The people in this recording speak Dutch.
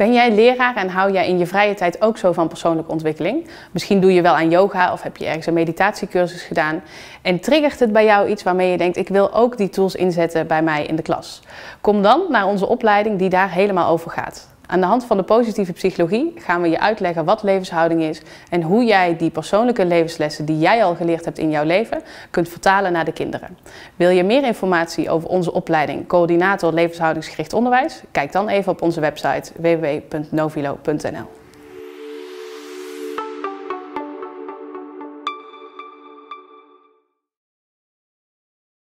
Ben jij leraar en hou jij in je vrije tijd ook zo van persoonlijke ontwikkeling? Misschien doe je wel aan yoga of heb je ergens een meditatiecursus gedaan. En triggert het bij jou iets waarmee je denkt, ik wil ook die tools inzetten bij mij in de klas? Kom dan naar onze opleiding die daar helemaal over gaat. Aan de hand van de positieve psychologie gaan we je uitleggen wat levenshouding is en hoe jij die persoonlijke levenslessen die jij al geleerd hebt in jouw leven kunt vertalen naar de kinderen. Wil je meer informatie over onze opleiding Coördinator Levenshoudingsgericht Onderwijs? Kijk dan even op onze website www.novilo.nl.